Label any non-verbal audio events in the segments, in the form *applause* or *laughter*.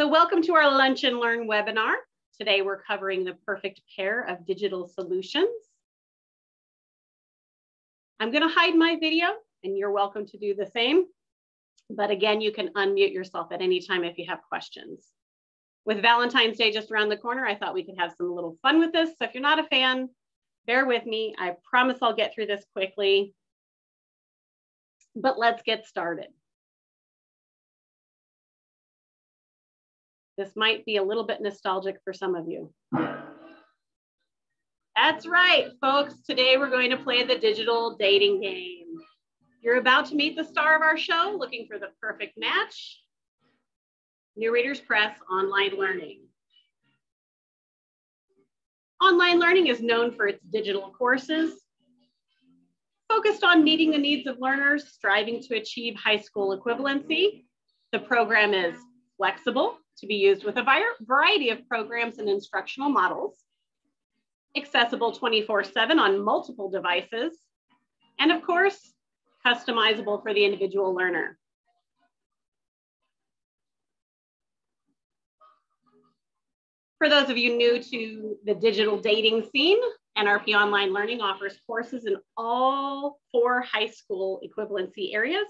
So welcome to our Lunch and Learn webinar. Today we're covering the perfect pair of digital solutions. I'm gonna hide my video and you're welcome to do the same. But again, you can unmute yourself at any time if you have questions. With Valentine's Day just around the corner, I thought we could have some little fun with this. So if you're not a fan, bear with me. I promise I'll get through this quickly. But let's get started. This might be a little bit nostalgic for some of you. That's right, folks. Today we're going to play the digital dating game. You're about to meet the star of our show, looking for the perfect match. New Readers Press Online Learning. Online learning is known for its digital courses, focused on meeting the needs of learners striving to achieve high school equivalency. The program is flexible, to be used with a variety of programs and instructional models, accessible 24-7 on multiple devices, and of course, customizable for the individual learner. For those of you new to the digital dating scene, NRP Online Learning offers courses in all four high school equivalency areas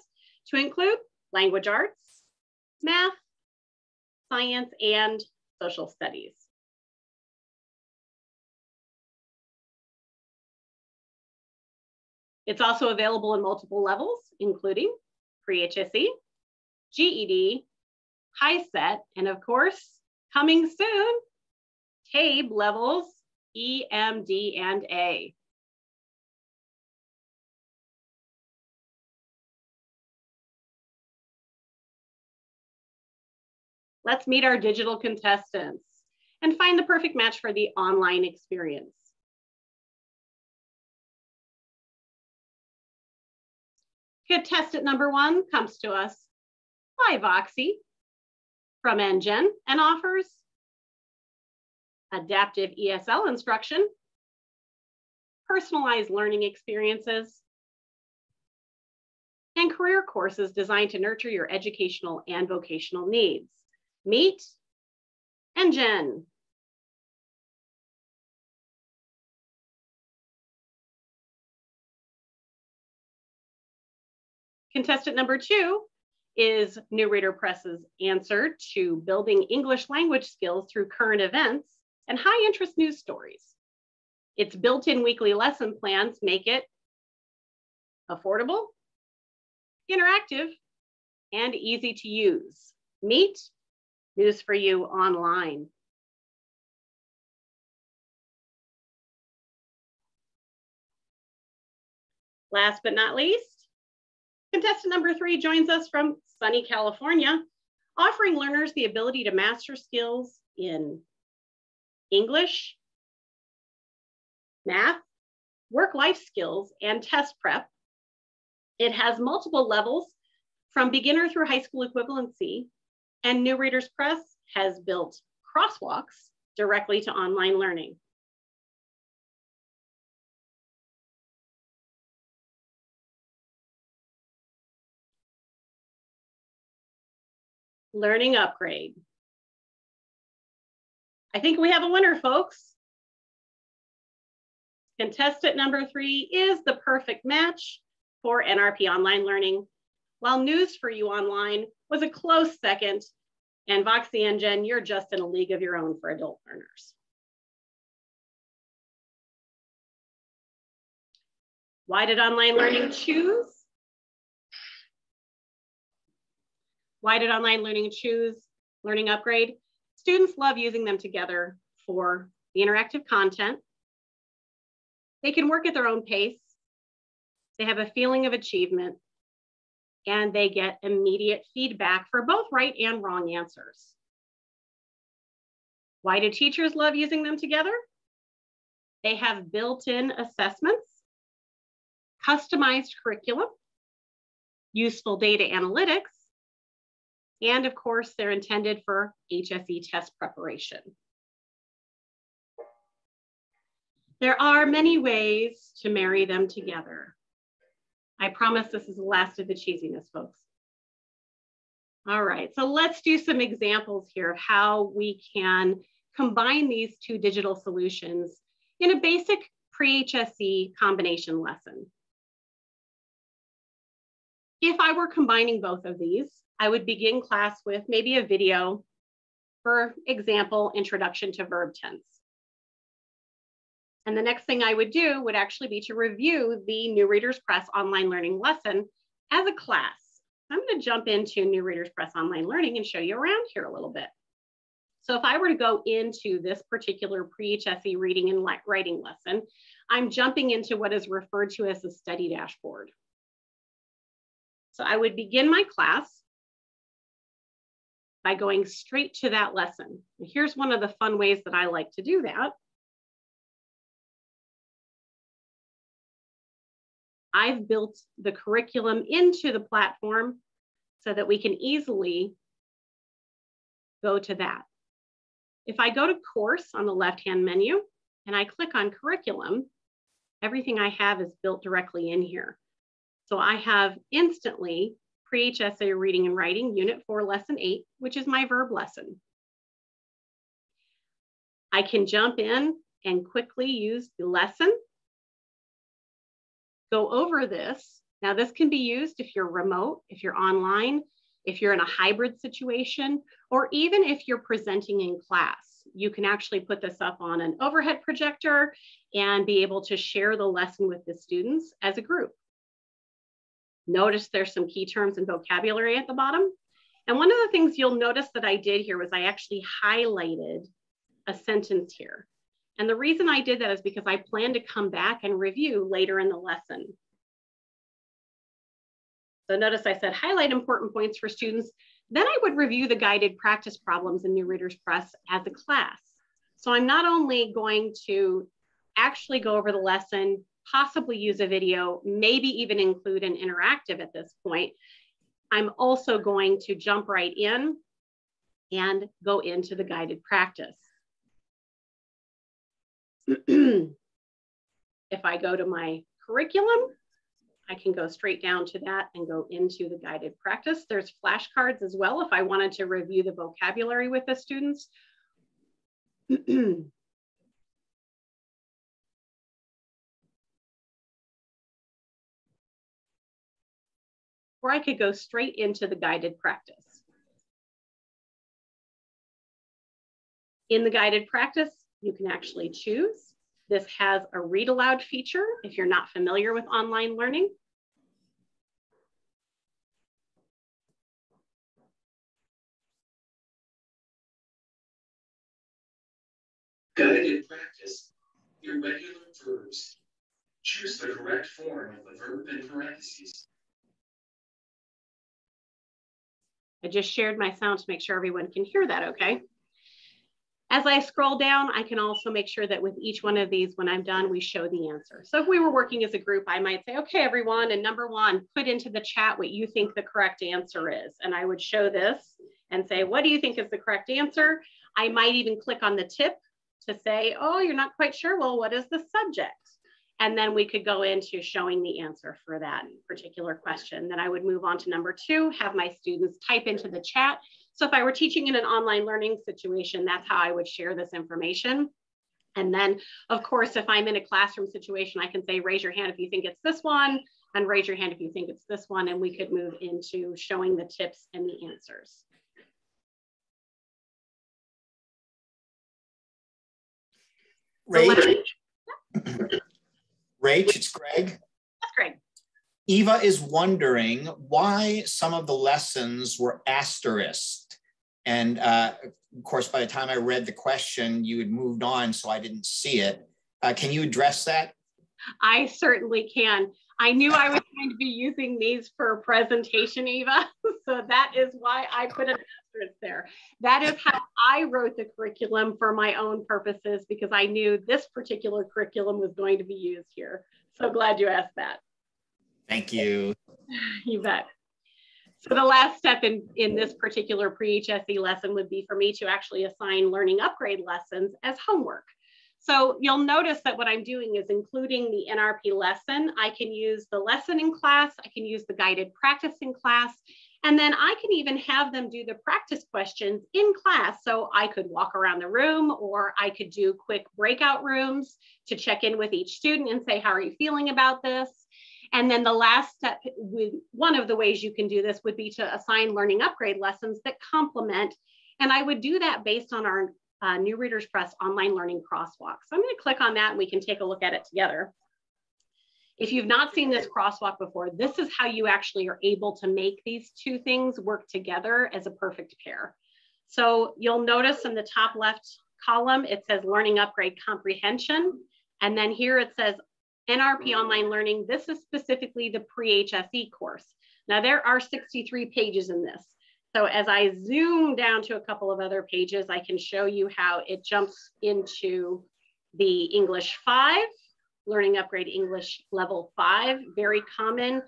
to include language arts, math, science, and social studies. It's also available in multiple levels, including pre-HSE, GED, HiSET, and of course, coming soon, TABE levels E, M, D, and A. Let's meet our digital contestants and find the perfect match for the online experience. Contestant number one comes to us by Voxy from EnGen and offers adaptive ESL instruction, personalized learning experiences, and career courses designed to nurture your educational and vocational needs. Meet EnGen. Contestant number two is New Reader Press's answer to building English language skills through current events and high interest news stories. Its built-in weekly lesson plans make it affordable, interactive, and easy to use. Meet News for You online. Last but not least, contestant number three joins us from sunny California, offering learners the ability to master skills in English, math, work-life skills, and test prep. It has multiple levels from beginner through high school equivalency and New Readers Press has built crosswalks directly to online learning. Learning upgrade. I think we have a winner, folks. Contestant number three is the perfect match for NRP Online Learning, while News for You Online was a close second. And Voxy EnGen, you're just in a league of your own for adult learners. Why did online learning choose? Why did online learning choose Learning Upgrade? Students love using them together for the interactive content. They can work at their own pace. They have a feeling of achievement and they get immediate feedback for both right and wrong answers. Why do teachers love using them together? They have built-in assessments, customized curriculum, useful data analytics, and of course, they're intended for HSE test preparation. There are many ways to marry them together. I promise this is the last of the cheesiness, folks. All right, so let's do some examples here of how we can combine these two digital solutions in a basic pre-HSE combination lesson. If I were combining both of these, I would begin class with maybe a video, for example, introduction to verb tense. And the next thing I would do would actually be to review the New Readers Press online learning lesson as a class. I'm gonna jump into New Readers Press online learning and show you around here a little bit. So if I were to go into this particular pre-HSE reading and writing lesson, I'm jumping into what is referred to as the study dashboard. So I would begin my class by going straight to that lesson. Here's one of the fun ways that I like to do that. I've built the curriculum into the platform so that we can easily go to that. If I go to course on the left-hand menu and I click on curriculum, everything I have is built directly in here. So I have instantly pre-HSE reading and writing, unit four, lesson eight, which is my verb lesson. I can jump in and quickly use the lesson, go over this. Now this can be used if you're remote, if you're online, if you're in a hybrid situation, or even if you're presenting in class. You can actually put this up on an overhead projector and be able to share the lesson with the students as a group. Notice there's some key terms and vocabulary at the bottom. And one of the things you'll notice that I did here was I actually highlighted a sentence here. And the reason I did that is because I plan to come back and review later in the lesson. So notice I said highlight important points for students. Then I would review the guided practice problems in New Readers Press as a class. So I'm not only going to actually go over the lesson, possibly use a video, maybe even include an interactive at this point, I'm also going to jump right in and go into the guided practice. *clears throat* if I go to my curriculum, I can go straight down to that and go into the guided practice. There's flashcards as well if I wanted to review the vocabulary with the students. *clears throat* or I could go straight into the guided practice. In the guided practice, you can actually choose. This has a read aloud feature if you're not familiar with online learning. Guided practice, irregular verbs. Choose the correct form of the verb in parentheses. I just shared my sound to make sure everyone can hear that okay. As I scroll down, I can also make sure that with each one of these, when I'm done, we show the answer. So if we were working as a group, I might say, okay, everyone, and number one, put into the chat what you think the correct answer is. And I would show this and say, what do you think is the correct answer? I might even click on the tip to say, oh, you're not quite sure. Well, what is the subject? And then we could go into showing the answer for that particular question. Then I would move on to number two, have my students type into the chat. So if I were teaching in an online learning situation, that's how I would share this information. And then of course, if I'm in a classroom situation, I can say, raise your hand if you think it's this one and raise your hand if you think it's this one. And we could move into showing the tips and the answers. Rach, Rach, it's Greg. That's Greg. Eva is wondering why some of the lessons were asterisked. And uh, of course, by the time I read the question, you had moved on, so I didn't see it. Uh, can you address that? I certainly can. I knew I was going to be using these for a presentation, Eva. *laughs* so that is why I put an asterisk there. That is how I wrote the curriculum for my own purposes because I knew this particular curriculum was going to be used here. So glad you asked that. Thank you. You bet. So the last step in, in this particular pre-HSE lesson would be for me to actually assign learning upgrade lessons as homework. So you'll notice that what I'm doing is including the NRP lesson. I can use the lesson in class, I can use the guided practice in class, And then I can even have them do the practice questions in class. So I could walk around the room or I could do quick breakout rooms to check in with each student and say, how are you feeling about this? And then the last step, with one of the ways you can do this would be to assign learning upgrade lessons that complement. And I would do that based on our uh, New Readers Press online learning crosswalk. So I'm gonna click on that and we can take a look at it together. If you've not seen this crosswalk before, this is how you actually are able to make these two things work together as a perfect pair. So you'll notice in the top left column, it says learning upgrade comprehension. And then here it says NRP online learning. This is specifically the pre-HSE course. Now there are 63 pages in this. So as I zoom down to a couple of other pages, I can show you how it jumps into the English 5 Learning Upgrade English Level 5, very common,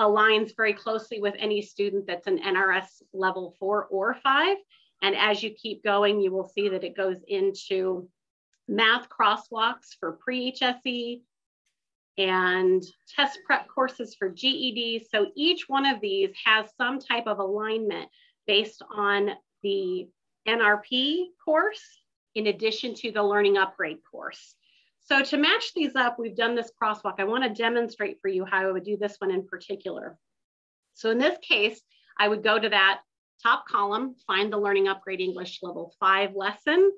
aligns very closely with any student that's an NRS Level 4 or 5. And as you keep going, you will see that it goes into math crosswalks for pre-HSE and test prep courses for GED. So each one of these has some type of alignment based on the NRP course in addition to the learning upgrade course. So to match these up, we've done this crosswalk. I wanna demonstrate for you how I would do this one in particular. So in this case, I would go to that top column, find the Learning Upgrade English Level 5 lesson.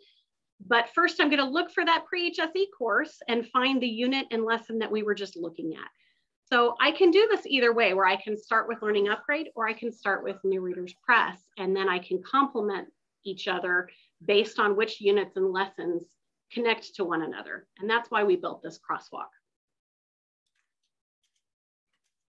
But first I'm gonna look for that pre-HSE course and find the unit and lesson that we were just looking at. So I can do this either way, where I can start with Learning Upgrade or I can start with New Readers Press, and then I can complement each other based on which units and lessons connect to one another. And that's why we built this crosswalk.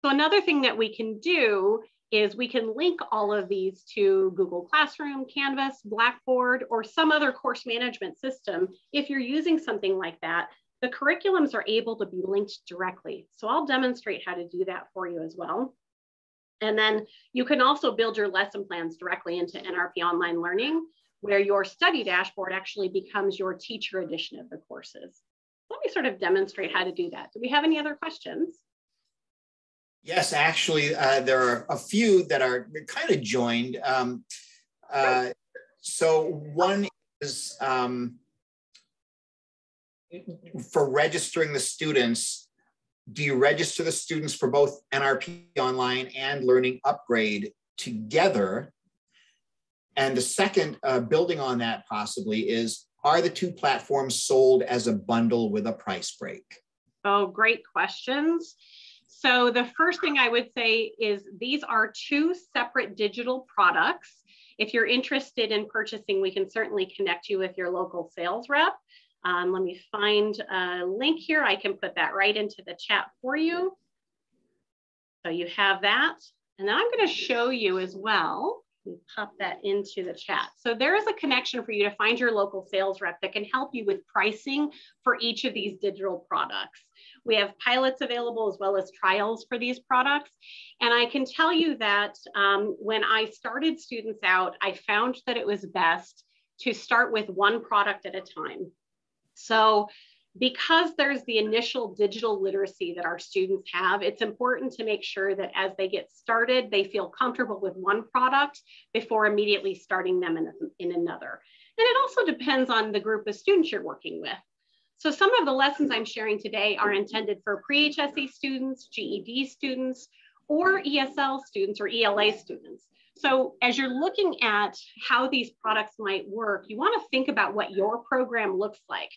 So another thing that we can do is we can link all of these to Google Classroom, Canvas, Blackboard, or some other course management system. If you're using something like that, the curriculums are able to be linked directly. So I'll demonstrate how to do that for you as well. And then you can also build your lesson plans directly into NRP Online Learning where your study dashboard actually becomes your teacher edition of the courses. Let me sort of demonstrate how to do that. Do we have any other questions? Yes, actually, uh, there are a few that are kind of joined. Um, uh, so one is um, for registering the students, do you register the students for both NRP Online and Learning Upgrade together? And the second, uh, building on that possibly, is are the two platforms sold as a bundle with a price break? Oh, great questions. So the first thing I would say is these are two separate digital products. If you're interested in purchasing, we can certainly connect you with your local sales rep. Um, let me find a link here. I can put that right into the chat for you. So you have that. And then I'm going to show you as well pop that into the chat. So there is a connection for you to find your local sales rep that can help you with pricing for each of these digital products. We have pilots available as well as trials for these products. And I can tell you that um, when I started students out, I found that it was best to start with one product at a time. So because there's the initial digital literacy that our students have, it's important to make sure that as they get started, they feel comfortable with one product before immediately starting them in, in another. And it also depends on the group of students you're working with. So some of the lessons I'm sharing today are intended for pre-HSE students, GED students, or ESL students or ELA students. So as you're looking at how these products might work, you wanna think about what your program looks like.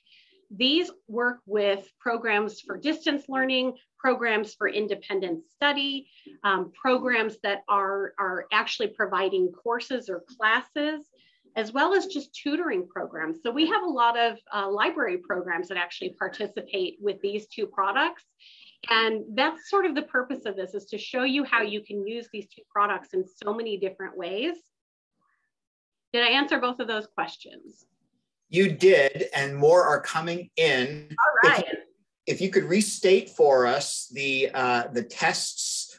These work with programs for distance learning, programs for independent study, um, programs that are, are actually providing courses or classes, as well as just tutoring programs. So we have a lot of uh, library programs that actually participate with these two products. And that's sort of the purpose of this is to show you how you can use these two products in so many different ways. Did I answer both of those questions? You did, and more are coming in. All right. If, if you could restate for us the uh, the tests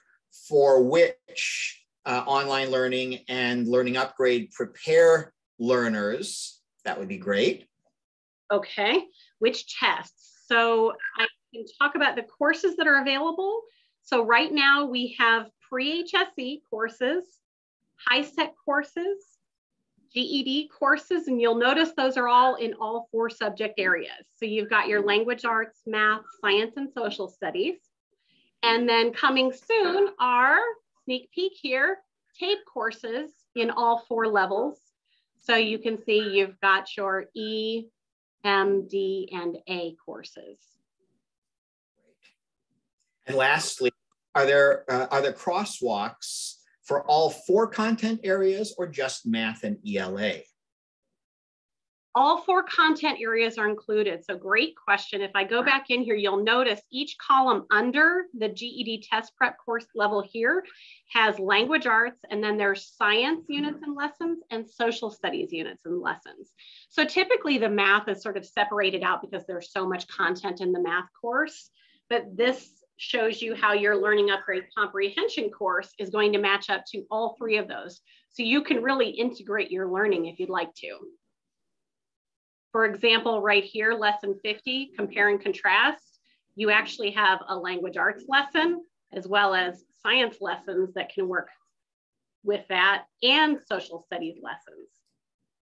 for which uh, online learning and learning upgrade prepare learners, that would be great. Okay, which tests? So I can talk about the courses that are available. So right now we have pre-HSE courses, HiSET courses, GED courses, and you'll notice those are all in all four subject areas. So you've got your language arts, math, science, and social studies. And then coming soon are, sneak peek here, TABE courses in all four levels. So you can see you've got your E, M, D, and A courses. And lastly, are there, uh, are there crosswalks for all four content areas or just math and ELA? All four content areas are included. So great question. If I go back in here, you'll notice each column under the GED test prep course level here has language arts, and then there's science units and lessons and social studies units and lessons. So typically the math is sort of separated out because there's so much content in the math course, but this shows you how your learning upgrade comprehension course is going to match up to all three of those. So you can really integrate your learning if you'd like to. For example, right here, lesson 50, compare and contrast, you actually have a language arts lesson as well as science lessons that can work with that and social studies lessons.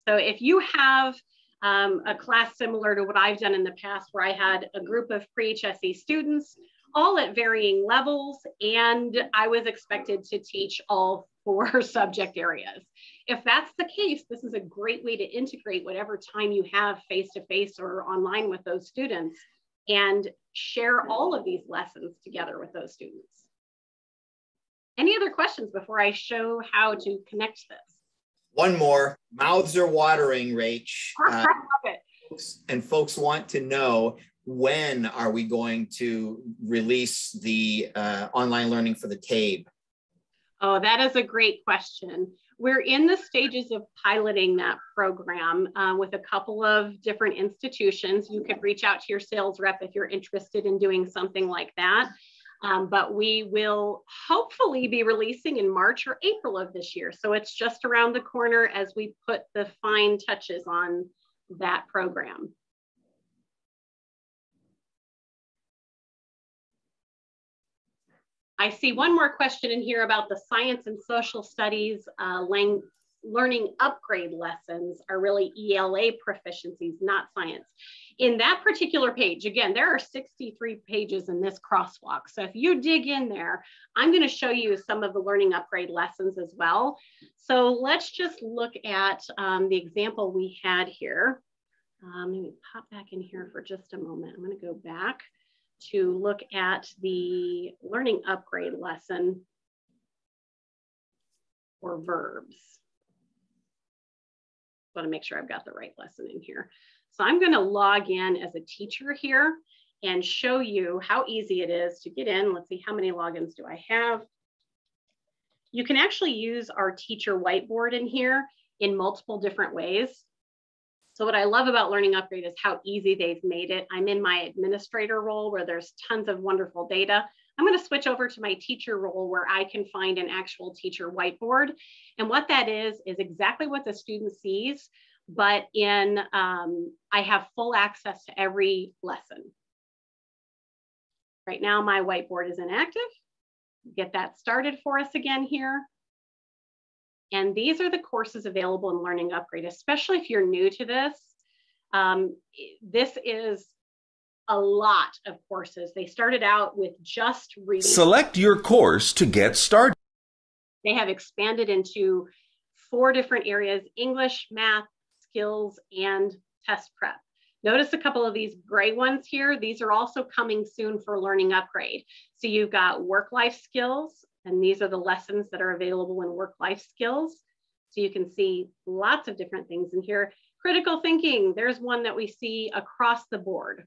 So if you have um, a class similar to what I've done in the past where I had a group of pre-HSE students all at varying levels, and I was expected to teach all four *laughs* subject areas. If that's the case, this is a great way to integrate whatever time you have face to face or online with those students and share all of these lessons together with those students. Any other questions before I show how to connect this? One more. Mouths are watering, Rach. Uh, *laughs* I love it. And folks want to know when are we going to release the uh, online learning for the TABE? Oh, that is a great question. We're in the stages of piloting that program uh, with a couple of different institutions. You could reach out to your sales rep if you're interested in doing something like that. Um, but we will hopefully be releasing in March or April of this year. So it's just around the corner as we put the fine touches on that program. I see one more question in here about the science and social studies uh, learning upgrade lessons are really ELA proficiencies, not science. In that particular page, again, there are 63 pages in this crosswalk. So if you dig in there, I'm gonna show you some of the learning upgrade lessons as well. So let's just look at um, the example we had here. Um, let me pop back in here for just a moment. I'm gonna go back to look at the learning upgrade lesson for verbs. Want to make sure I've got the right lesson in here. So I'm going to log in as a teacher here and show you how easy it is to get in. Let's see, how many logins do I have? You can actually use our teacher whiteboard in here in multiple different ways. So what I love about Learning Upgrade is how easy they've made it. I'm in my administrator role where there's tons of wonderful data. I'm going to switch over to my teacher role where I can find an actual teacher whiteboard. And what that is, is exactly what the student sees, but in, um, I have full access to every lesson. Right now, my whiteboard is inactive. Get that started for us again here. And these are the courses available in Learning Upgrade, especially if you're new to this. Um, this is a lot of courses. They started out with just reading. Select your course to get started. They have expanded into four different areas, English, math, skills, and test prep. Notice a couple of these gray ones here. These are also coming soon for Learning Upgrade. So you've got work-life skills, and these are the lessons that are available in work life skills. So you can see lots of different things in here. Critical thinking, there's one that we see across the board.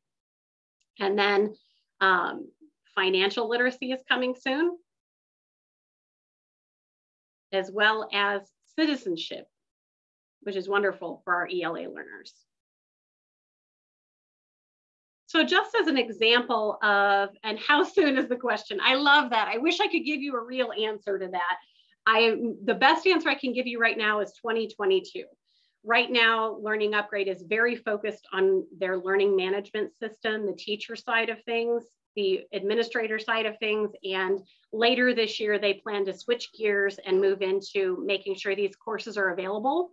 And then um, financial literacy is coming soon, as well as citizenship, which is wonderful for our ELA learners. So just as an example of, and how soon is the question? I love that. I wish I could give you a real answer to that. I the best answer I can give you right now is 2022. Right now, Learning Upgrade is very focused on their learning management system, the teacher side of things. the administrator side of things. And later this year, they plan to switch gears and move into making sure these courses are available.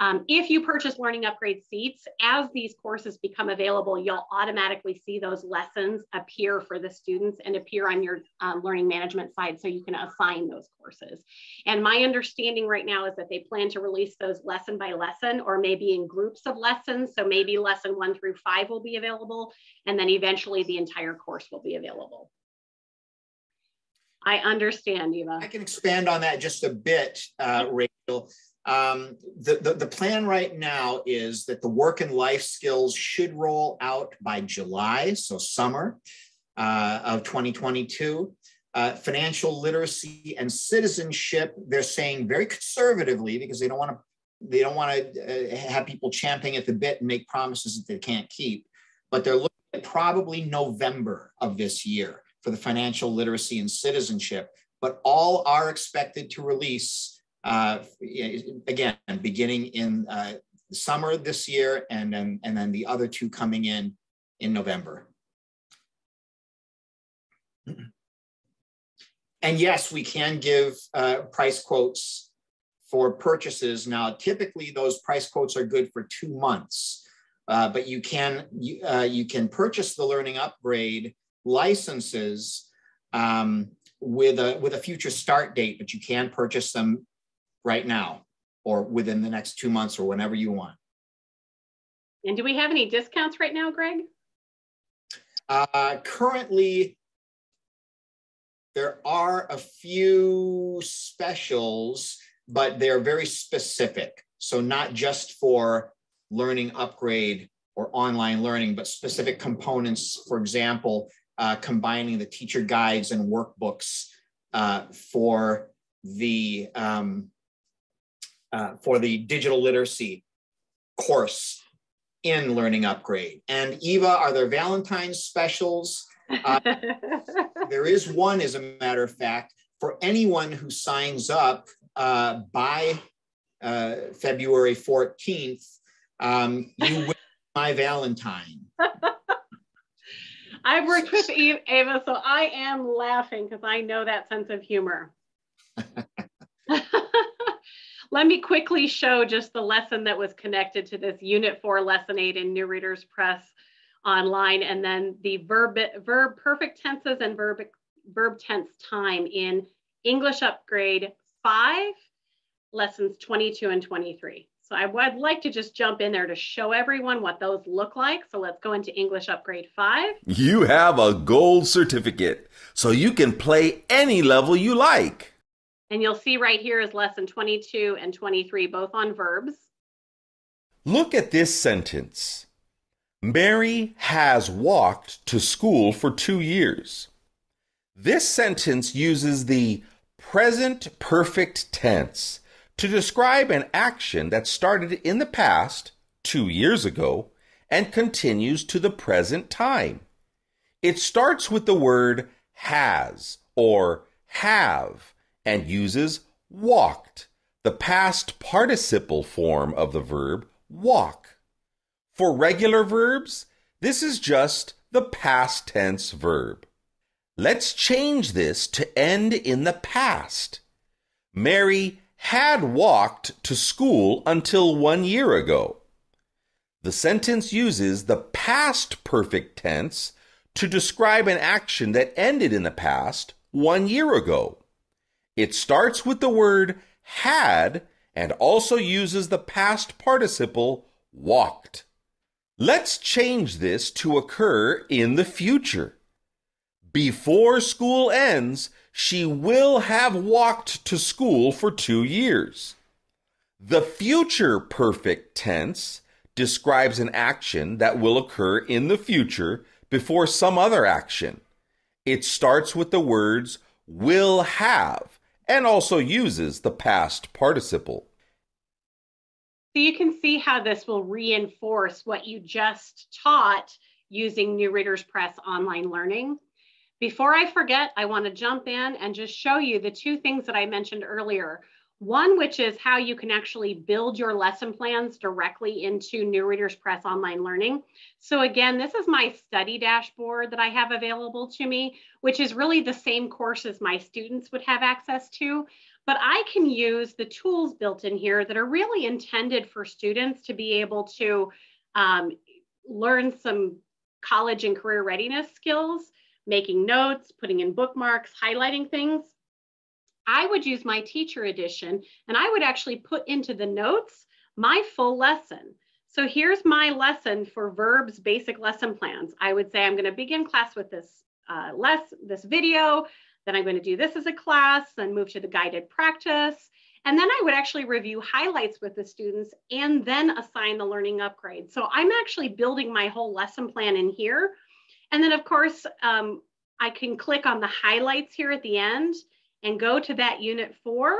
Um, if you purchase Learning Upgrade seats, as these courses become available, you'll automatically see those lessons appear for the students and appear on your um, learning management side so you can assign those courses. And my understanding right now is that they plan to release those lesson by lesson or maybe in groups of lessons. So maybe lesson one through five will be available and then eventually the entire course will be available. I understand, Eva. I can expand on that just a bit, uh, Rachel. Um, the, the, the, plan right now is that the work and life skills should roll out by July, so summer uh, of 2022. Uh, financial literacy and citizenship, they're saying very conservatively because they don't want to they don't want to uh, have people champing at the bit and make promises that they can't keep. But they're looking at probably November of this year for the financial literacy and citizenship. But all are expected to release uh, again, beginning in uh, summer this year, and then and then the other two coming in in November. *clears throat* And yes, we can give uh, price quotes for purchases. Now, typically those price quotes are good for two months, uh, but you can you, uh, you can purchase the learning upgrade licenses um, with a with a future start date, but you can purchase them right now or within the next two months or whenever you want. And do we have any discounts right now, Greg? Uh, currently, there are a few specials, but they're very specific. So not just for learning upgrade or online learning, but specific components, for example, uh, combining the teacher guides and workbooks uh, for the um, uh, for the digital literacy course in Learning Upgrade. And Eva, are there Valentine's specials? Uh, *laughs* there is one, as a matter of fact, for anyone who signs up uh, by uh, February 14th, um, you *laughs* win my Valentine. *laughs* I've worked with Eva, so I am laughing because I know that sense of humor. Let me quickly show just the lesson that was connected to this Unit 4 Lesson 8 in New Readers Press online, and then the verb, verb perfect tenses and verb, verb tense time in English Upgrade 5, lessons 22 and 23. So I would like to just jump in there to show everyone what those look like. So let's go into English Upgrade 5. You have a gold certificate, so you can play any level you like. And you'll see right here is lesson 22 and 23, both on verbs. Look at this sentence. Mary has walked to school for two years. This sentence uses the present perfect tense to describe an action that started in the past, two years ago, and continues to the present time. It starts with the word has or have and uses walked, the past participle form of the verb walk. For regular verbs, this is just the past tense verb. Let's change this to end in the past. Mary had walked to school until one year ago. The sentence uses the past perfect tense to describe an action that ended in the past one year ago. It starts with the word had and also uses the past participle walked. Let's change this to occur in the future. Before school ends, she will have walked to school for two years. The future perfect tense describes an action that will occur in the future before some other action. It starts with the words will have and also uses the past participle. So you can see how this will reinforce what you just taught using New Readers Press online learning. Before I forget, I want to jump in and just show you the two things that I mentioned earlier. One, which is how you can actually build your lesson plans directly into New Readers Press Online Learning. So again, this is my study dashboard that I have available to me, which is really the same courses my students would have access to. But I can use the tools built in here that are really intended for students to be able to um, learn some college and career readiness skills, making notes, putting in bookmarks, highlighting things. I would use my teacher edition and I would actually put into the notes my full lesson. So here's my lesson for verbs basic lesson plans. I would say I'm going to begin class with this uh, less this video, then I'm going to do this as a class, then move to the guided practice. And then I would actually review highlights with the students and then assign the learning upgrade. So I'm actually building my whole lesson plan in here. And then of course, um, I can click on the highlights here at the end and go to that unit four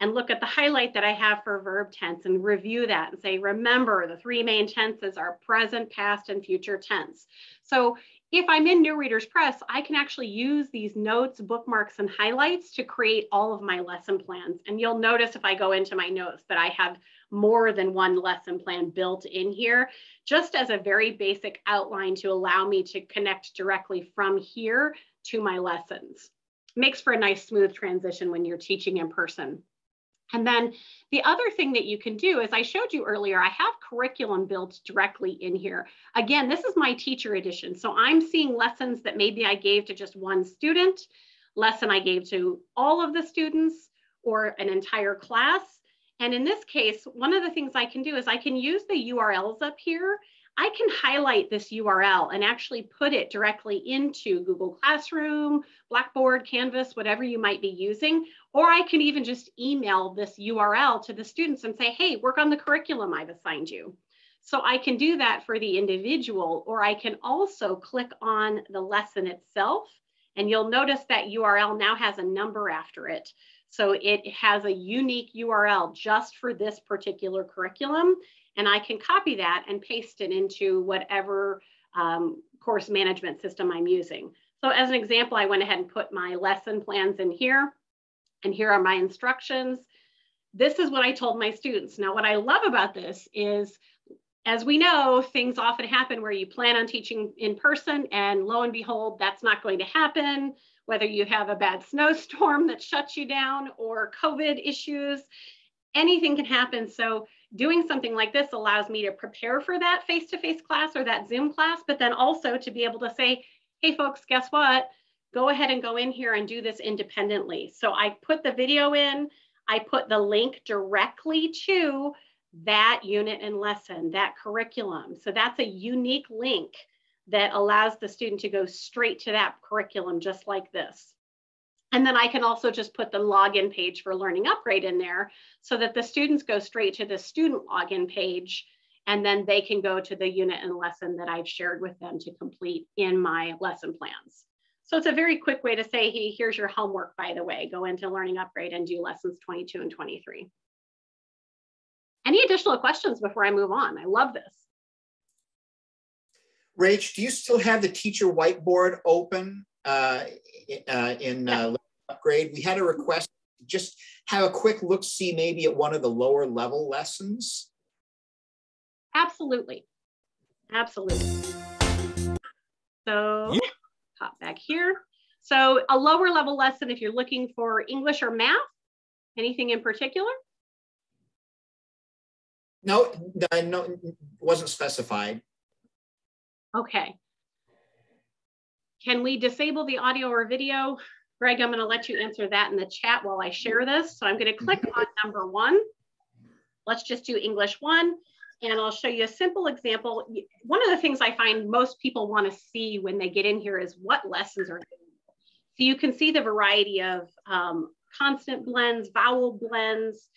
and look at the highlight that I have for verb tense and review that and say, remember the three main tenses are present, past, and future tense. So if I'm in New Readers Press, I can actually use these notes, bookmarks, and highlights to create all of my lesson plans. And you'll notice if I go into my notes that I have more than one lesson plan built in here, just as a very basic outline to allow me to connect directly from here to my lessons makes for a nice smooth transition when you're teaching in person. And then the other thing that you can do is I showed you earlier, I have curriculum built directly in here. Again, this is my teacher edition. So I'm seeing lessons that maybe I gave to just one student, lesson I gave to all of the students or an entire class. And in this case, one of the things I can do is I can use the URLs up here I can highlight this URL and actually put it directly into Google Classroom, Blackboard, Canvas, whatever you might be using. Or I can even just email this URL to the students and say, hey, work on the curriculum I've assigned you. So I can do that for the individual, or I can also click on the lesson itself. And you'll notice that URL now has a number after it. So it has a unique URL just for this particular curriculum and I can copy that and paste it into whatever um, course management system I'm using. So as an example, I went ahead and put my lesson plans in here, and here are my instructions. This is what I told my students. Now, what I love about this is, as we know, things often happen where you plan on teaching in person, and lo and behold, that's not going to happen, whether you have a bad snowstorm *laughs* that shuts you down or COVID issues, anything can happen. So doing something like this allows me to prepare for that face-to-face class or that Zoom class, but then also to be able to say, hey folks, guess what? Go ahead and go in here and do this independently. So I put the video in, I put the link directly to that unit and lesson, that curriculum. So that's a unique link that allows the student to go straight to that curriculum just like this. And then I can also just put the login page for Learning Upgrade in there so that the students go straight to the student login page and then they can go to the unit and lesson that I've shared with them to complete in my lesson plans. So it's a very quick way to say, hey, here's your homework, by the way, go into Learning Upgrade and do lessons 22 and 23. Any additional questions before I move on? I love this. Rach, do you still have the teacher whiteboard open uh, uh, in uh, upgrade, we had a request just have a quick look see maybe at one of the lower level lessons. Absolutely. Absolutely. So yeah. pop back here. So a lower level lesson, if you're looking for English or math, anything in particular? No, no, wasn't specified. Okay. Can we disable the audio or video? Greg, I'm going to let you answer that in the chat while I share this. So I'm going to click on number one. Let's just do English one. And I'll show you a simple example. One of the things I find most people want to see when they get in here is what lessons are available. So you can see the variety of um, consonant blends, vowel blends,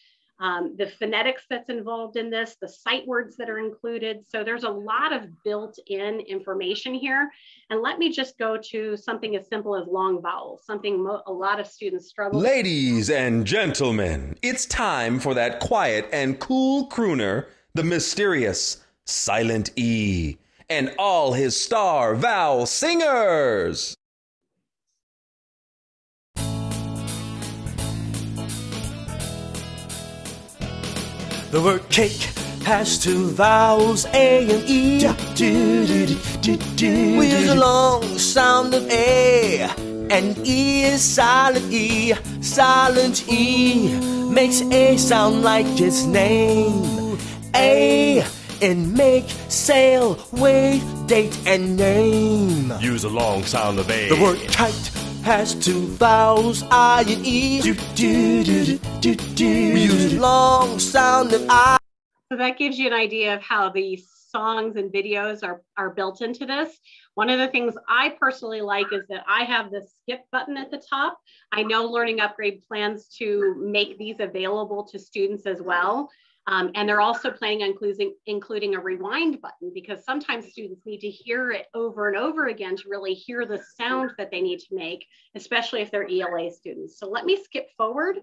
um, the phonetics that's involved in this, the sight words that are included. So there's a lot of built-in information here. And let me just go to something as simple as long vowels, something a lot of students struggle Ladies and gentlemen, it's time for that quiet and cool crooner, the mysterious Silent E, and all his star vowel singers. The word cake has two vowels, A and E. We use a long sound of A, and E is silent E. Silent E makes A sound like its name. A in make, sail, wait, date, and name. Use a long sound of A. The word kite has two vowels, I and E. Do do do do We use long sound of I. So that gives you an idea of how the songs and videos are, are built into this. One of the things I personally like is that I have the skip button at the top. I know Learning Upgrade plans to make these available to students as well. Um, and they're also planning on including, including a rewind button because sometimes students need to hear it over and over again to really hear the sound that they need to make, especially if they're ELA students. So let me skip forward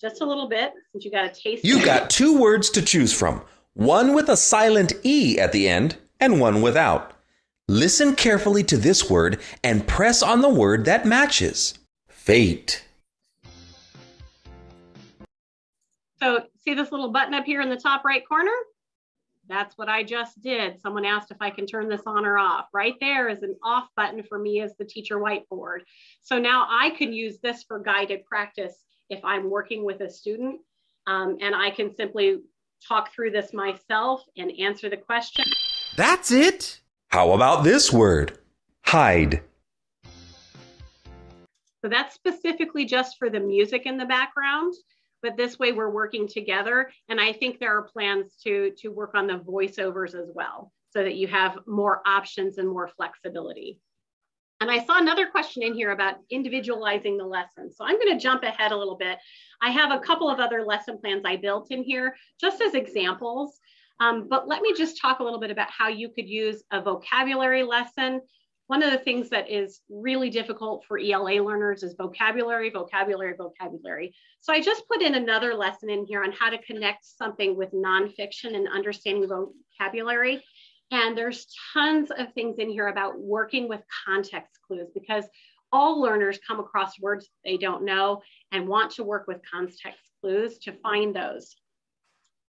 just a little bit since you got a taste. You got two words to choose from one with a silent E at the end and one without. Listen carefully to this word and press on the word that matches. Fate. So see this little button up here in the top right corner? That's what I just did. Someone asked if I can turn this on or off. Right there is an off button for me as the teacher whiteboard. So now I can use this for guided practice if I'm working with a student. Um, and I can simply talk through this myself and answer the question. That's it. How about this word? Hide. So that's specifically just for the music in the background but this way we're working together. And I think there are plans to, to work on the voiceovers as well, so that you have more options and more flexibility. And I saw another question in here about individualizing the lesson. So I'm gonna jump ahead a little bit. I have a couple of other lesson plans I built in here just as examples. Um, but let me just talk a little bit about how you could use a vocabulary lesson one of the things that is really difficult for ELA learners is vocabulary, vocabulary, vocabulary. So I just put in another lesson in here on how to connect something with nonfiction and understanding vocabulary. And there's tons of things in here about working with context clues because all learners come across words they don't know and want to work with context clues to find those.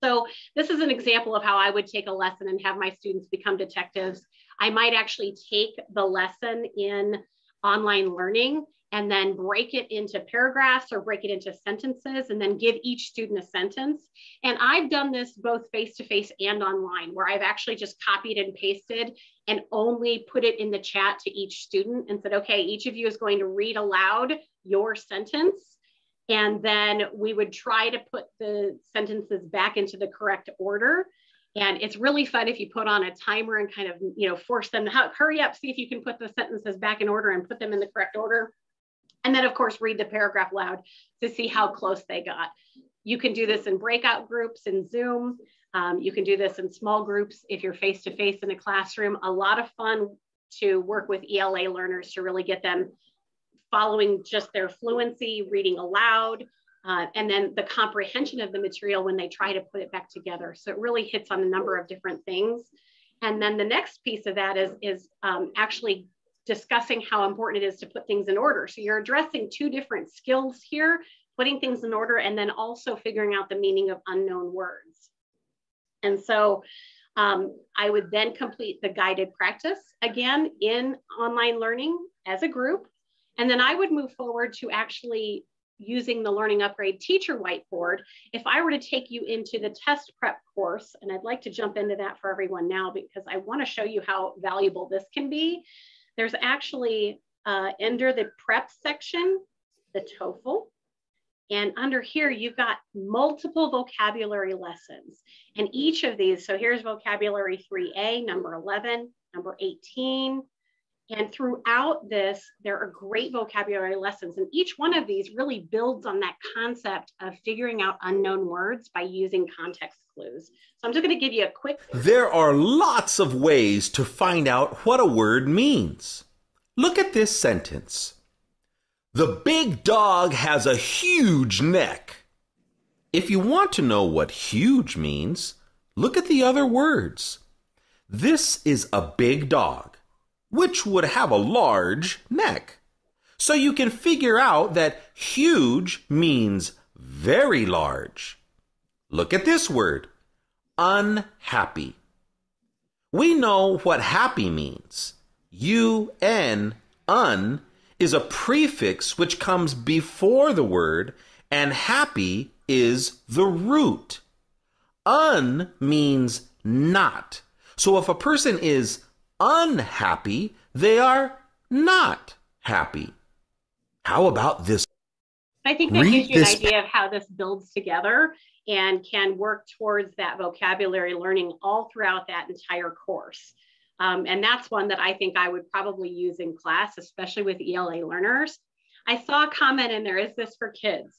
So this is an example of how I would take a lesson and have my students become detectives I might actually take the lesson in online learning and then break it into paragraphs or break it into sentences and then give each student a sentence. And I've done this both face to face and online, where I've actually just copied and pasted and only put it in the chat to each student and said, okay, each of you is going to read aloud your sentence. And then we would try to put the sentences back into the correct order. And it's really fun if you put on a timer and kind of, you know, force them to hurry up, see if you can put the sentences back in order and put them in the correct order. And then of course, read the paragraph loud to see how close they got. You can do this in breakout groups in Zoom. Um, you can do this in small groups if you're face-to-face -face in a classroom. A lot of fun to work with ELA learners to really get them following just their fluency, reading aloud, uh, and then the comprehension of the material when they try to put it back together. So it really hits on a number of different things. And then the next piece of that is, is um, actually discussing how important it is to put things in order. So you're addressing two different skills here, putting things in order, and then also figuring out the meaning of unknown words. And so um, I would then complete the guided practice again in online learning as a group. And then I would move forward to actually using the Learning Upgrade teacher whiteboard, if I were to take you into the test prep course, and I'd like to jump into that for everyone now because I want to show you how valuable this can be. There's actually uh, under the prep section, the TOEFL, and under here, you've got multiple vocabulary lessons. And each of these, so here's vocabulary 3A, number 11, number 18, and throughout this, there are great vocabulary lessons. And each one of these really builds on that concept of figuring out unknown words by using context clues. So I'm just going to give you a quick. There are lots of ways to find out what a word means. Look at this sentence The big dog has a huge neck. If you want to know what huge means, look at the other words. This is a big dog which would have a large neck. So you can figure out that huge means very large. Look at this word unhappy. We know what happy means. Un, un, is a prefix which comes before the word, and happy is the root. Un means not. So if a person is unhappy, they are not happy. How about this? I think that Read gives you an idea of how this builds together and can work towards that vocabulary learning all throughout that entire course. Um, and that's one that I think I would probably use in class, especially with ELA learners. I saw a comment in there, is this for kids?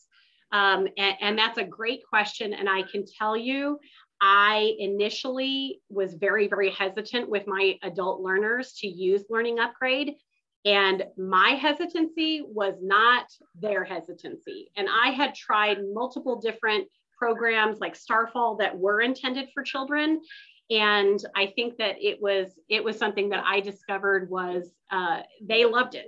Um, and, and that's a great question. And I can tell you, I initially was very, very hesitant with my adult learners to use Learning Upgrade. And my hesitancy was not their hesitancy. And I had tried multiple different programs like Starfall that were intended for children. And I think that it was it was something that I discovered was uh, they loved it.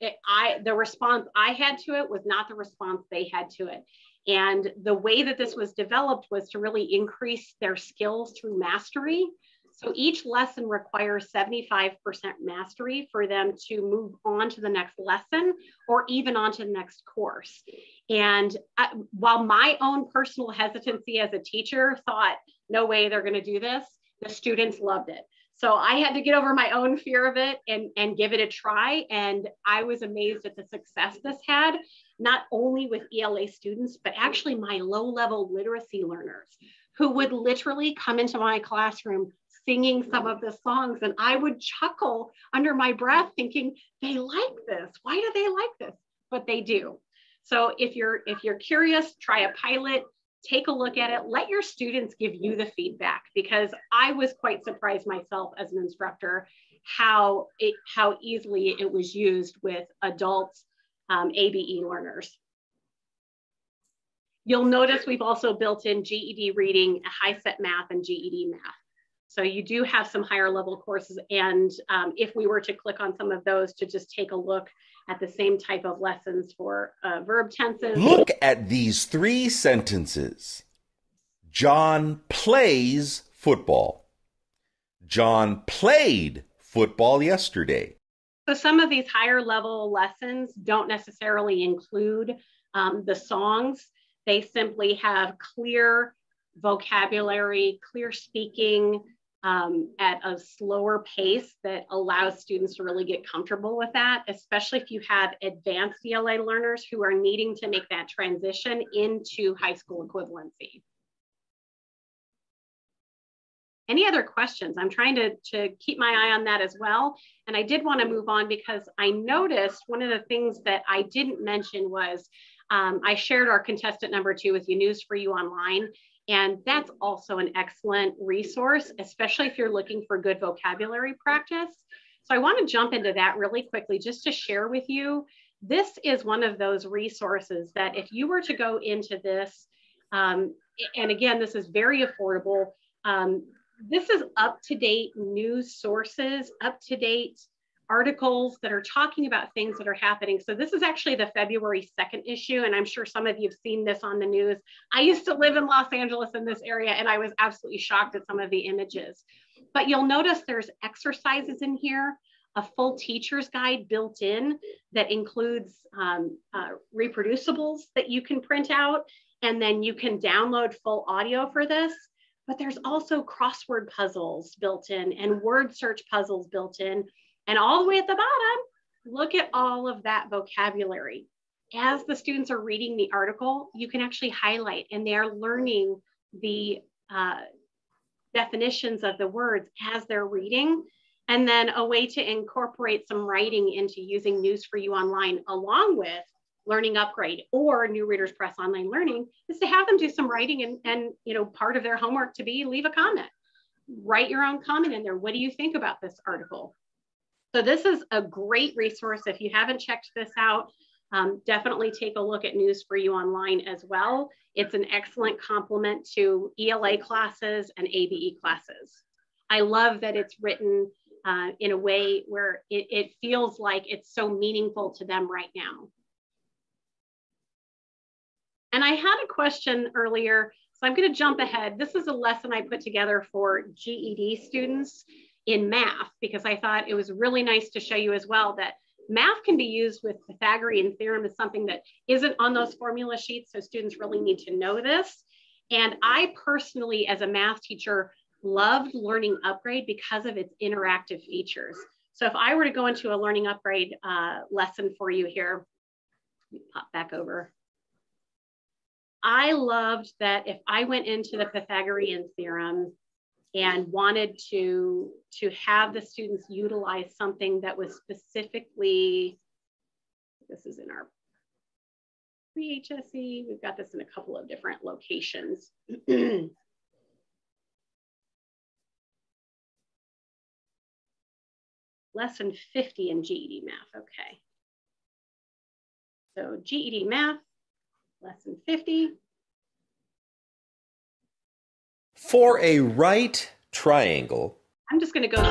it. I the response I had to it was not the response they had to it. And the way that this was developed was to really increase their skills through mastery. So each lesson requires 75% mastery for them to move on to the next lesson or even on to the next course. And I, while my own personal hesitancy as a teacher thought, no way they're going to do this, the students loved it. So I had to get over my own fear of it and, and give it a try. And I was amazed at the success this had, not only with ELA students, but actually my low level literacy learners who would literally come into my classroom singing some of the songs. And I would chuckle under my breath thinking, they like this. Why do they like this? But they do. So if you're if you're curious, try a pilot take a look at it let your students give you the feedback because i was quite surprised myself as an instructor how it how easily it was used with adult um, ABE learners you'll notice we've also built in GED reading HiSET math and GED math so you do have some higher level courses and um, if we were to click on some of those to just take a look at the same type of lessons for uh, verb tenses. Look at these three sentences. John plays football. John played football yesterday. So some of these higher level lessons don't necessarily include um, the songs. They simply have clear vocabulary, clear speaking, um, at a slower pace that allows students to really get comfortable with that, especially if you have advanced ELA learners who are needing to make that transition into high school equivalency. Any other questions? I'm trying to, to keep my eye on that as well. And I did want to move on because I noticed one of the things that I didn't mention was um, I shared our contestant number two with you, News for You Online. And that's also an excellent resource, especially if you're looking for good vocabulary practice. So I want to jump into that really quickly just to share with you. This is one of those resources that if you were to go into this, um, and again, this is very affordable. Um, this is up to date news sources, up to date articles that are talking about things that are happening. So this is actually the February 2nd issue, and I'm sure some of you have seen this on the news. I used to live in Los Angeles in this area, and I was absolutely shocked at some of the images. But you'll notice there's exercises in here, a full teacher's guide built in that includes um, uh, reproducibles that you can print out, and then you can download full audio for this but there's also crossword puzzles built in and word search puzzles built in and all the way at the bottom, look at all of that vocabulary. As the students are reading the article, you can actually highlight and they are learning the uh, definitions of the words as they're reading. And then a way to incorporate some writing into using News for You Online along with Learning Upgrade or New Readers Press Online Learning is to have them do some writing and, and you know part of their homework to be leave a comment. Write your own comment in there. What do you think about this article? So this is a great resource. If you haven't checked this out, um, definitely take a look at News for You online as well. It's an excellent complement to ELA classes and ABE classes. I love that it's written uh, in a way where it, it feels like it's so meaningful to them right now. And I had a question earlier, so I'm going to jump ahead. This is a lesson I put together for GED students in math because I thought it was really nice to show you as well that math can be used with Pythagorean theorem as something that isn't on those formula sheets. So students really need to know this. And I personally, as a math teacher, loved Learning Upgrade because of its interactive features. So if I were to go into a Learning Upgrade uh, lesson for you here, pop back over. I loved that if I went into the Pythagorean theorem and wanted to, to have the students utilize something that was specifically, this is in our pre-HSE, we've got this in a couple of different locations. *clears throat* Lesson 50 in GED math, okay. So GED math, lesson 50. For a right triangle, I'm just going to go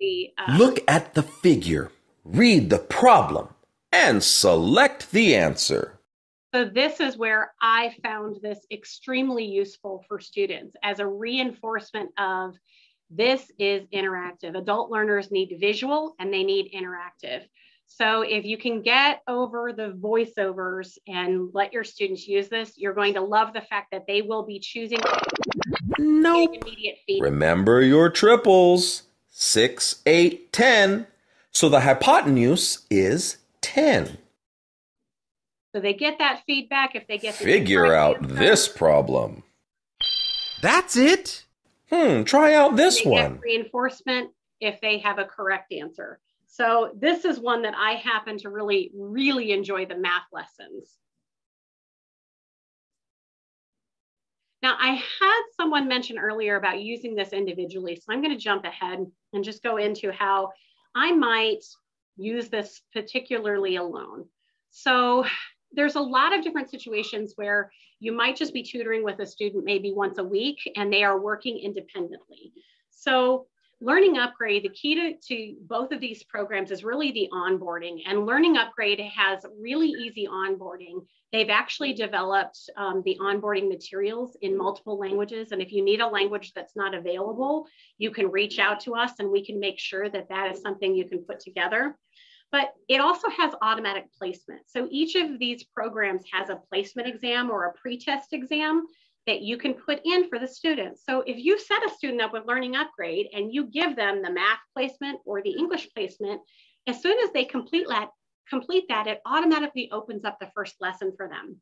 the. Uh, look at the figure, read the problem, and select the answer. So, this is where I found this extremely useful for students as a reinforcement of this is interactive. Adult learners need visual and they need interactive. So if you can get over the voiceovers and let your students use this, you're going to love the fact that they will be choosing nope. immediate feedback. Remember your triples. Six, eight, ten. So the hypotenuse is 10. So they get that feedback if they get the Figure out answer. this problem. That's it? Hmm, try out this They get one. reinforcement if they have a correct answer. So this is one that I happen to really, really enjoy the math lessons. Now, I had someone mention earlier about using this individually, so I'm going to jump ahead and just go into how I might use this particularly alone. So there's a lot of different situations where you might just be tutoring with a student maybe once a week and they are working independently. So Learning Upgrade, the key to, to both of these programs is really the onboarding. And Learning Upgrade has really easy onboarding. They've actually developed um, the onboarding materials in multiple languages. And if you need a language that's not available, you can reach out to us and we can make sure that that is something you can put together. But it also has automatic placement. So each of these programs has a placement exam or a pretest exam that you can put in for the students. So if you set a student up with Learning Upgrade and you give them the math placement or the English placement, as soon as they complete that, complete that, it automatically opens up the first lesson for them.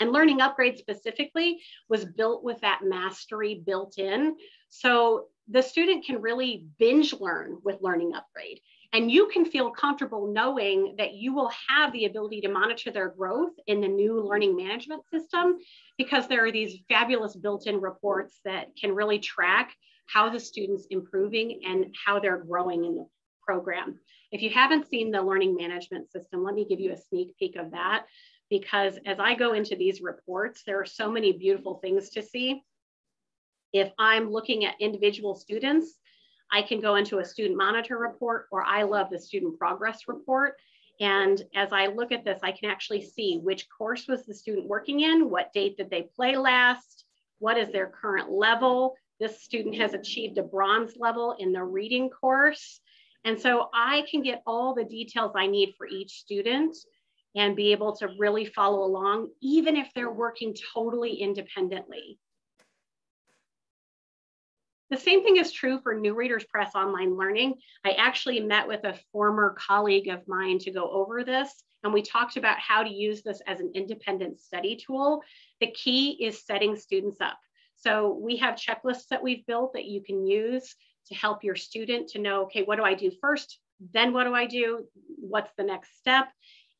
And Learning Upgrade specifically was built with that mastery built in. So the student can really binge learn with Learning Upgrade. And you can feel comfortable knowing that you will have the ability to monitor their growth in the new learning management system because there are these fabulous built-in reports that can really track how the student's improving and how they're growing in the program. If you haven't seen the learning management system, let me give you a sneak peek of that because as I go into these reports, there are so many beautiful things to see. If I'm looking at individual students, I can go into a student monitor report or I love the student progress report. And as I look at this, I can actually see which course was the student working in, what date did they play last, what is their current level. This student has achieved a bronze level in the reading course. And so I can get all the details I need for each student and be able to really follow along, even if they're working totally independently. The same thing is true for New Readers Press Online Learning. I actually met with a former colleague of mine to go over this, and we talked about how to use this as an independent study tool. The key is setting students up. So we have checklists that we've built that you can use to help your student to know, okay, what do I do first? Then what do I do? What's the next step?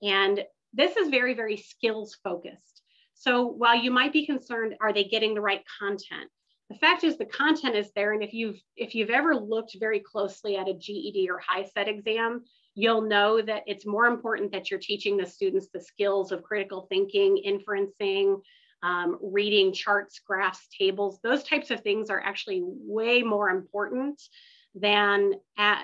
And this is very, very skills focused. So while you might be concerned, are they getting the right content? The fact is the content is there and if you've if you've ever looked very closely at a GED or HiSET exam you'll know that it's more important that you're teaching the students the skills of critical thinking inferencing um, reading charts graphs tables. Those types of things are actually way more important than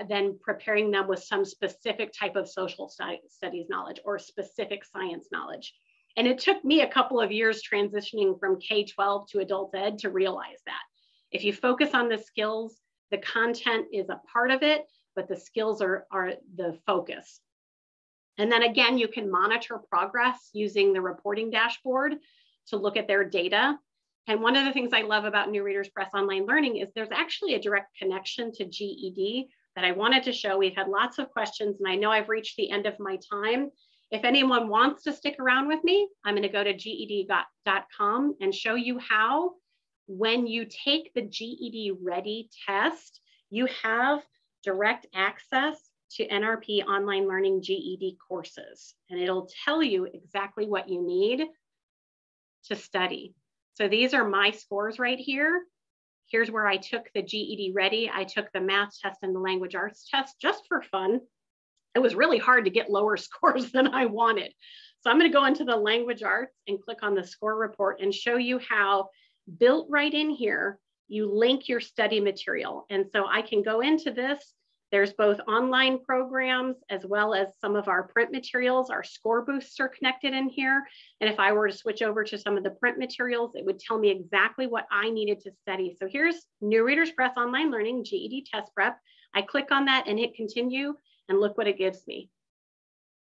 than preparing them with some specific type of social studies knowledge or specific science knowledge And it took me a couple of years transitioning from K 12 to adult ed to realize that. If you focus on the skills, the content is a part of it, but the skills are, are the focus. And then again, you can monitor progress using the reporting dashboard to look at their data. And one of the things I love about New Readers Press Online Learning is there's actually a direct connection to GED that I wanted to show. We've had lots of questions and I know I've reached the end of my time. If anyone wants to stick around with me, I'm gonna go to GED.com and show you how when you take the GED Ready test, you have direct access to NRP online learning GED courses, and it'll tell you exactly what you need to study. So these are my scores right here. Here's where I took the GED Ready. I took the math test and the language arts test just for fun. It was really hard to get lower *laughs* scores than I wanted. So I'm gonna go into the language arts and click on the score report and show you how built right in here, you link your study material. And so I can go into this there's both online programs as well as some of our print materials. Our score boosts are connected in here. And if I were to switch over to some of the print materials, it would tell me exactly what I needed to study. So here's New Readers Press Online Learning GED Test Prep. I click on that and hit continue and look what it gives me.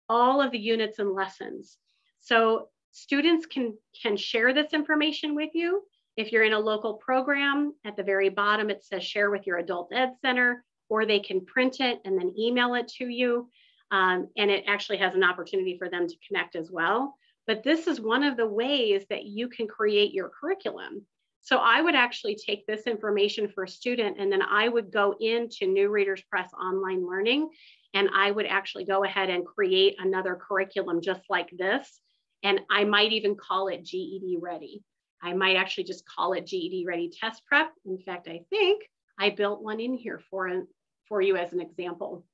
All of the units and lessons. So students can, can share this information with you. If you're in a local program, at the very bottom, it says share with your adult ed center or they can print it and then email it to you. Um, and it actually has an opportunity for them to connect as well. But this is one of the ways that you can create your curriculum. So I would actually take this information for a student and then I would go into New Readers Press Online Learning and I would actually go ahead and create another curriculum just like this. And I might even call it GED Ready. I might actually just call it GED Ready Test Prep. In fact, I think I built one in here for, for you as an example.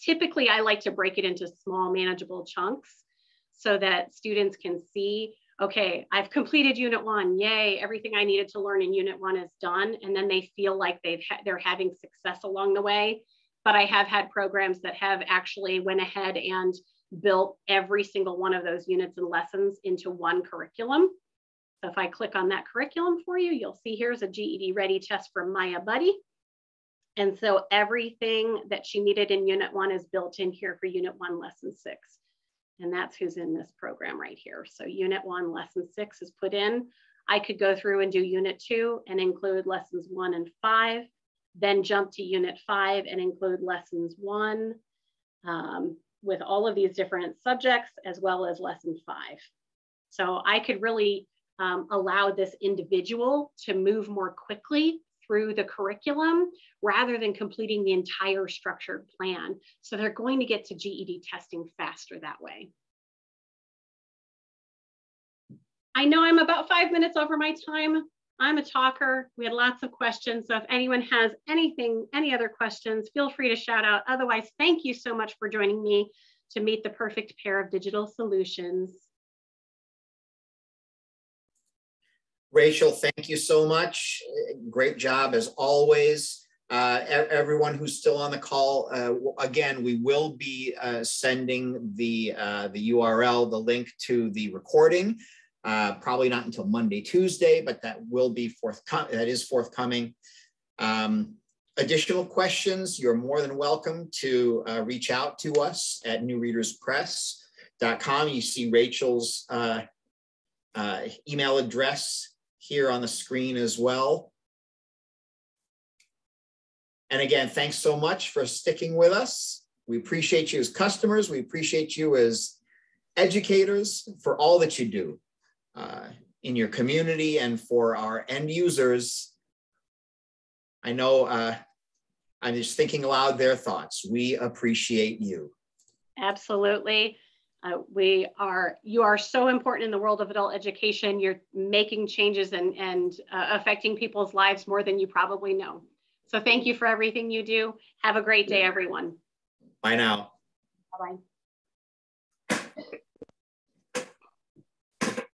Typically, I like to break it into small manageable chunks so that students can see, okay, I've completed unit one, yay, everything I needed to learn in unit one is done. And then they feel like they've ha they're having success along the way. But I have had programs that have actually went ahead and built every single one of those units and lessons into one curriculum. So if I click on that curriculum for you, you'll see here's a GED ready test from Maya Buddy. And so everything that she needed in unit one is built in here for unit one, lesson six. And that's who's in this program right here. So unit one, lesson six is put in. I could go through and do unit two and include lessons one and five, then jump to unit five and include lessons one um, with all of these different subjects as well as lesson five. So I could really um, allow this individual to move more quickly through the curriculum rather than completing the entire structured plan. So they're going to get to GED testing faster that way. I know I'm about five minutes over my time. I'm a talker. We had lots of questions. So if anyone has anything, any other questions, feel free to shout out. Otherwise, thank you so much for joining me to meet the perfect pair of digital solutions. Rachel, thank you so much. Great job as always. Uh, everyone who's still on the call, uh, again, we will be uh, sending the, uh, the URL, the link to the recording, uh, probably not until Monday, Tuesday, but that will be forthcoming, that is forthcoming. Um, additional questions, you're more than welcome to uh, reach out to us at newreaderspress.com. You see Rachel's email address here on the screen as well. And again, thanks so much for sticking with us. We appreciate you as customers. We appreciate you as educators for all that you do uh, in your community and for our end users. I know uh, I'm just thinking aloud their thoughts. We appreciate you. Absolutely. Uh, we are, you are so important in the world of adult education. You're making changes and, and uh, affecting people's lives more than you probably know. So thank you for everything you do. Have a great day, everyone. Bye now. Bye-bye.